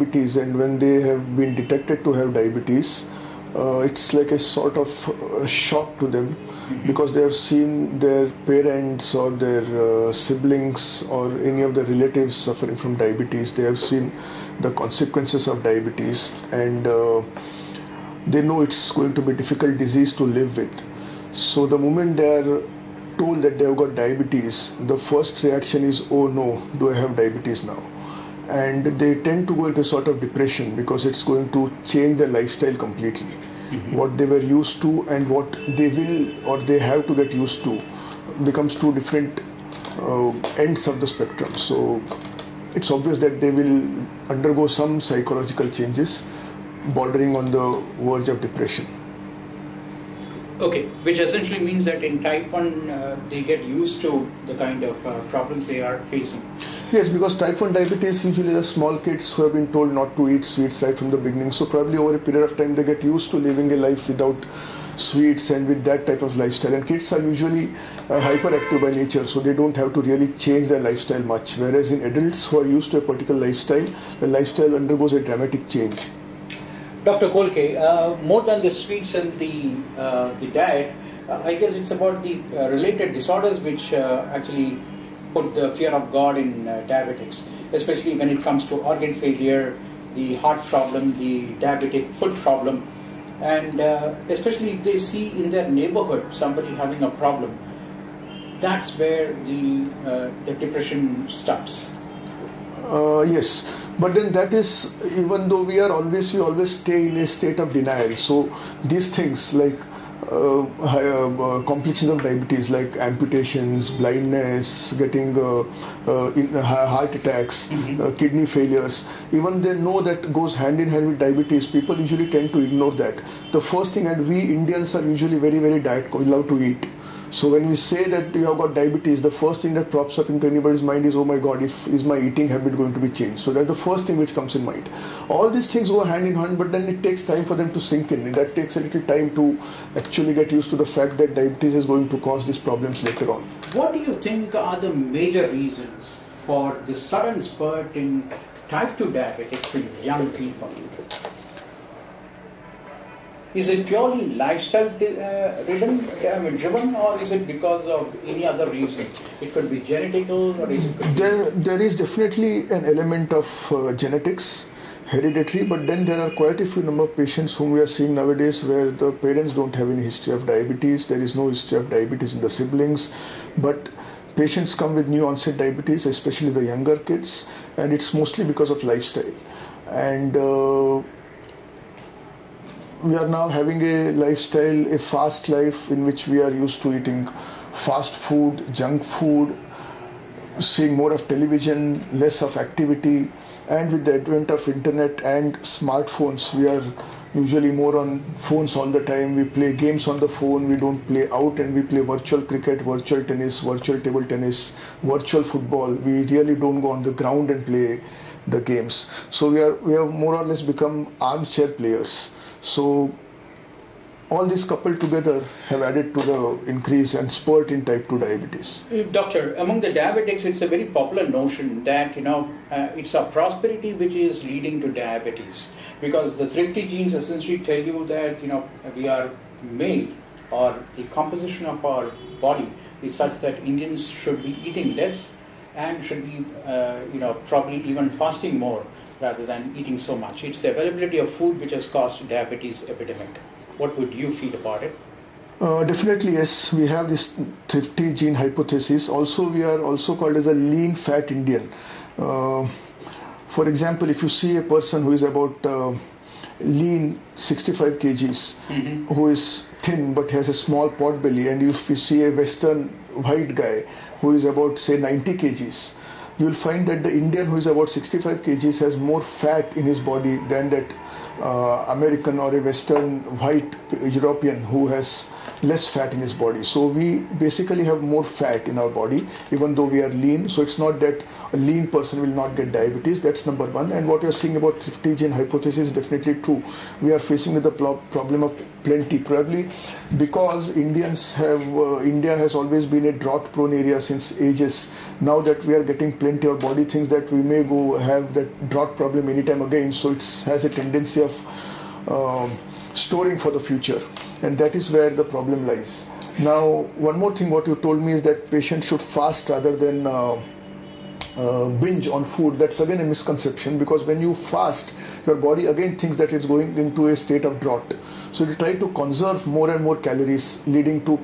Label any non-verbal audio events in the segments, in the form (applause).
diabetes and when they have been detected to have diabetes, uh, it's like a sort of uh, shock to them because they have seen their parents or their uh, siblings or any of the relatives suffering from diabetes. They have seen the consequences of diabetes and uh, they know it's going to be a difficult disease to live with. So the moment they are told that they have got diabetes, the first reaction is, oh no, do I have diabetes now? And they tend to go into a sort of depression because it's going to change their lifestyle completely. Mm-hmm. What they were used to and what they will or they have to get used to becomes two different uh, ends of the spectrum. So it's obvious that they will undergo some psychological changes bordering on the verge of depression. Okay, which essentially means that in type 1 uh, they get used to the kind of uh, problems they are facing. Yes, because type 1 diabetes usually the small kids who have been told not to eat sweets right from the beginning. So probably over a period of time they get used to living a life without sweets and with that type of lifestyle. And kids are usually uh, hyperactive by nature, so they don't have to really change their lifestyle much. Whereas in adults who are used to a particular lifestyle, the lifestyle undergoes a dramatic change. Dr. Kolke, uh, more than the sweets and the, uh, the diet, uh, I guess it's about the uh, related disorders which uh, actually put the fear of God in uh, diabetics, especially when it comes to organ failure, the heart problem, the diabetic foot problem, and especially if they see in their neighborhood somebody having a problem, that's where the, the depression starts. Yes but then that is even though we are always we always stay in a state of denial so these things like uh, uh, complications of diabetes like amputations, blindness, getting uh, uh in, uh, heart attacks, mm-hmm. Uh, kidney failures. Even they know that goes hand in hand with diabetes. People usually tend to ignore that. The first thing, and we Indians are usually very very diet love to eat. So when we say that you have got diabetes, the first thing that pops up into anybody's mind is, oh my God, is, is my eating habit going to be changed? So that's the first thing which comes in mind. All these things go hand in hand, but then it takes time for them to sink in. That takes a little time to actually get used to the fact that diabetes is going to cause these problems later on. What do you think are the major reasons for the sudden spurt in type 2 diabetes in young people? Is it purely lifestyle uh, ridden, I mean, driven, or is it because of any other reason? It could be genetical, or is it? There, there is definitely an element of uh, genetics, hereditary, but then there are quite a few number of patients whom we are seeing nowadays where the parents don't have any history of diabetes. There is no history of diabetes in the siblings, but patients come with new onset diabetes, especially the younger kids, and it's mostly because of lifestyle. And uh, we are now having a lifestyle, a fast life in which we are used to eating fast food, junk food, seeing more of television, less of activity, and with the advent of internet and smartphones, we are usually more on phones all the time. We play games on the phone, we don't play out, and we play virtual cricket, virtual tennis, virtual table tennis, virtual football. We really don't go on the ground and play the games. So we are we have more or less become armchair players so all these coupled together have added to the increase and spurt in type 2 diabetes. Uh, doctor, among the diabetics, it's a very popular notion that, you know, uh, it's a prosperity which is leading to diabetes. Because the thrifty genes essentially tell you that, you know, we are made or the composition of our body is such that Indians should be eating less and should be, uh, you know, probably even fasting more rather than eating so much. It's the availability of food which has caused diabetes epidemic. What would you feel about it? Uh, definitely yes. We have this thrifty gene hypothesis. Also, we are also called as a lean fat Indian. Uh, for example, if you see a person who is about uh, lean 65 kgs, mm-hmm. who is thin but has a small pot belly, and if you see a Western white guy who is about say 90 kgs, you will find that the Indian who is about 65 kgs has more fat in his body than that uh, American or a Western white European who has less fat in his body. So we basically have more fat in our body, even though we are lean. So it's not that a lean person will not get diabetes. That's number one. And what you're saying about thrifty gene hypothesis is definitely true. We are facing with the problem of plenty, probably because Indians have uh, India has always been a drought-prone area since ages. Now that we are getting plenty, our body thinks that we may go have that drought problem anytime again. So it has a tendency of um, storing for the future and that is where the problem lies. Now, one more thing what you told me is that patients should fast rather than uh, uh, binge on food. That's again a misconception because when you fast, your body again thinks that it's going into a state of drought. So you try to conserve more and more calories, leading to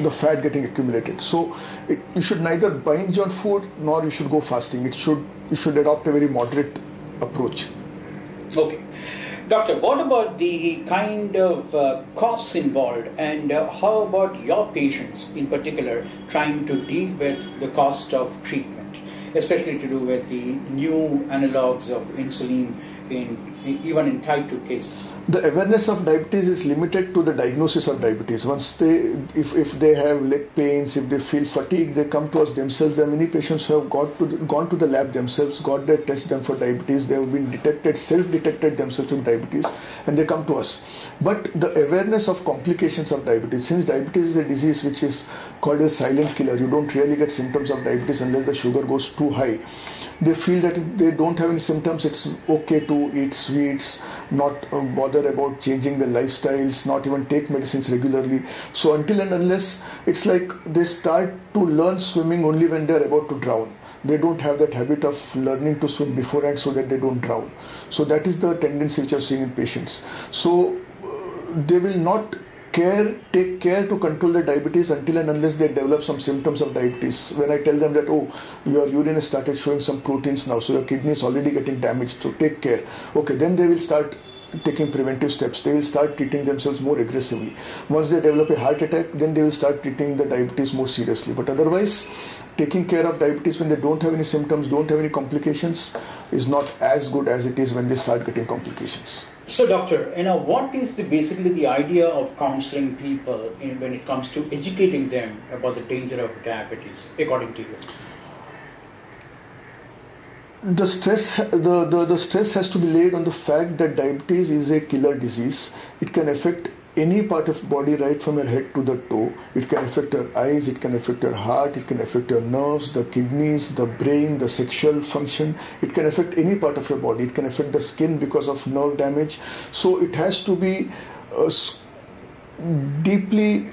the fat getting accumulated. So it, you should neither binge on food nor you should go fasting. It should you should adopt a very moderate approach. Okay. Doctor, what about the kind of uh, costs involved? And uh, how about your patients in particular trying to deal with the cost of treatment, especially to do with the new analogs of insulin in, even in type 2 cases? the awareness of diabetes is limited to the diagnosis of diabetes. Once they, if, if they have leg pains, if they feel fatigue, they come to us themselves. There are many patients who have got to the, gone to the lab themselves, got their test done for diabetes. They have been detected, self-detected themselves with diabetes, and they come to us. But the awareness of complications of diabetes, since diabetes is a disease which is called a silent killer, you don't really get symptoms of diabetes unless the sugar goes too high they feel that if they don't have any symptoms, it's okay to eat sweets, not uh, bother about changing their lifestyles, not even take medicines regularly. So until and unless it's like they start to learn swimming only when they're about to drown. They don't have that habit of learning to swim beforehand so that they don't drown. So that is the tendency which I've seen in patients. So uh, they will not care take care to control the diabetes until and unless they develop some symptoms of diabetes. When i tell them that oh your urine has started showing some proteins now so your kidney is already getting damaged so take care. Okay then they will start taking preventive steps they will start treating themselves more aggressively. Once they develop a heart attack then they will start treating the diabetes more seriously. But otherwise taking care of diabetes when they don't have any symptoms don't have any complications is not as good as it is when they start getting complications. So, doctor, you know, what is the, basically the idea of counseling people in, when it comes to educating them about the danger of diabetes, according to you? The stress, the, the, the stress has to be laid on the fact that diabetes is a killer disease. It can affect any part of body right from your head to the toe. It can affect your eyes it can affect your heart it can affect your nerves the kidneys the brain the sexual function. It can affect any part of your body. It can affect the skin because of nerve damage. So it has to be uh, deeply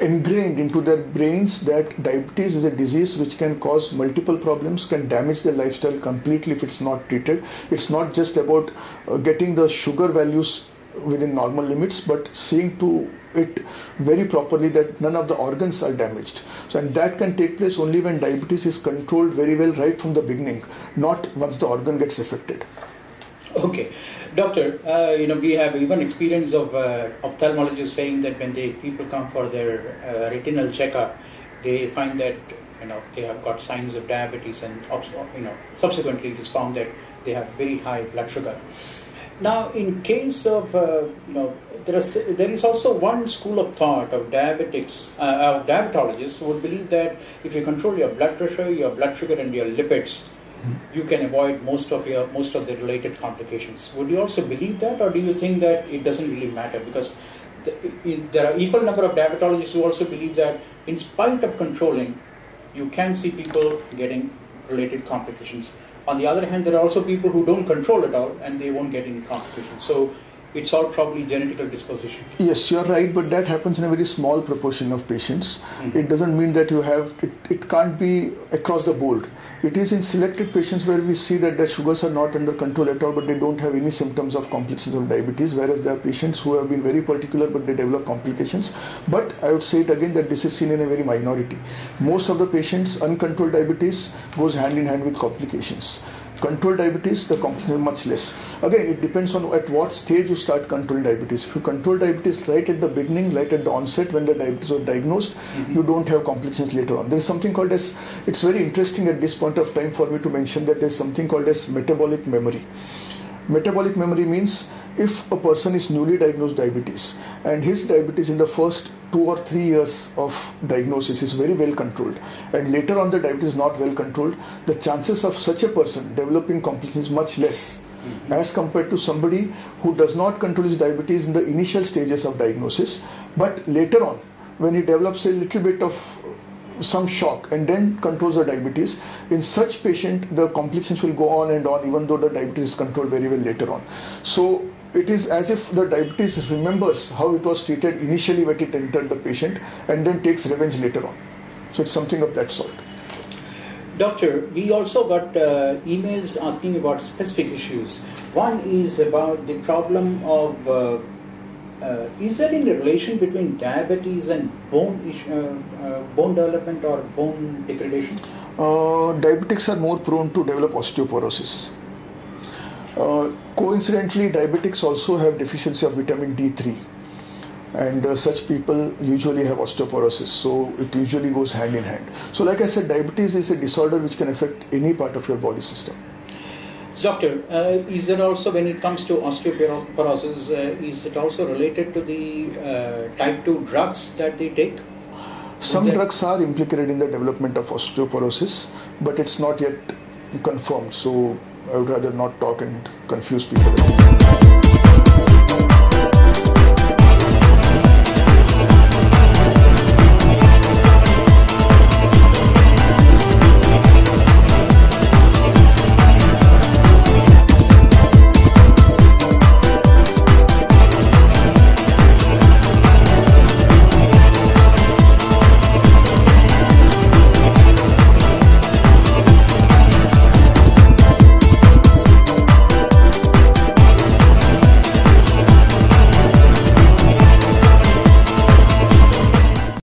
ingrained into their brains that diabetes is a disease which can cause multiple problems can damage their lifestyle completely if it's not treated it's not just about uh, getting the sugar values within normal limits, but seeing to it very properly that none of the organs are damaged. So, and that can take place only when diabetes is controlled very well right from the beginning, not once the organ gets affected. (laughs) Okay, doctor. Uh, you know we have even experience of uh, ophthalmologists saying that when they people come for their uh, retinal checkup, they find that you know they have got signs of diabetes, and you know subsequently it is found that they have very high blood sugar. Now, in case of, uh, you know, there is, there is also one school of thought of diabetics, uh, of diabetologists who would believe that if you control your blood pressure, your blood sugar, and your lipids. You can avoid most of your most of the related complications. Would you also believe that, or do you think that it doesn't really matter because the, it, there are equal number of diabetologists who also believe that in spite of controlling, you can see people getting related complications. On the other hand, there are also people who don't control at all and they won't get any complications. So it's all probably genetical disposition. Yes, you're right, but that happens in a very small proportion of patients. Mm-hmm. It doesn't mean that you have, it, it can't be across the board. It is in selected patients where we see that their sugars are not under control at all, but they don't have any symptoms of complications of diabetes, whereas there are patients who have been very particular but they develop complications. But I would say it again that this is seen in a very minority. Most of the patients, uncontrolled diabetes goes hand in hand with complications controlled diabetes, the complication is much less. Again, it depends on at what stage you start controlling diabetes. If you control diabetes right at the beginning, right at the onset when the diabetes was diagnosed, mm-hmm. you don't have complications later on. There is something called as, it's very interesting at this point of time for me to mention that there's something called as metabolic memory Metabolic memory means if a person is newly diagnosed diabetes and his diabetes in the first two or three years of diagnosis is very well controlled and later on the diabetes is not well controlled, the chances of such a person developing complications is much less mm-hmm. as compared to somebody who does not control his diabetes in the initial stages of diagnosis but later on when he develops a little bit of some shock and then controls the diabetes. In such patient the complications will go on and on even though the diabetes is controlled very well later on. So it is as if the diabetes remembers how it was treated initially when it entered the patient and then takes revenge later on. So it's something of that sort. Doctor, we also got uh, emails asking about specific issues. One is about the problem of uh, uh, is there any relation between diabetes and bone uh, uh, bone development or bone degradation? Uh, diabetics are more prone to develop osteoporosis. Uh, coincidentally, diabetics also have deficiency of vitamin D3, and uh, such people usually have osteoporosis. So it usually goes hand in hand. So, like I said, diabetes is a disorder which can affect any part of your body system. Doctor, uh, is it also when it comes to osteoporosis, uh, is it also related to the uh, type 2 drugs that they take? Some drugs are implicated in the development of osteoporosis, but it's not yet confirmed. So I would rather not talk and confuse people.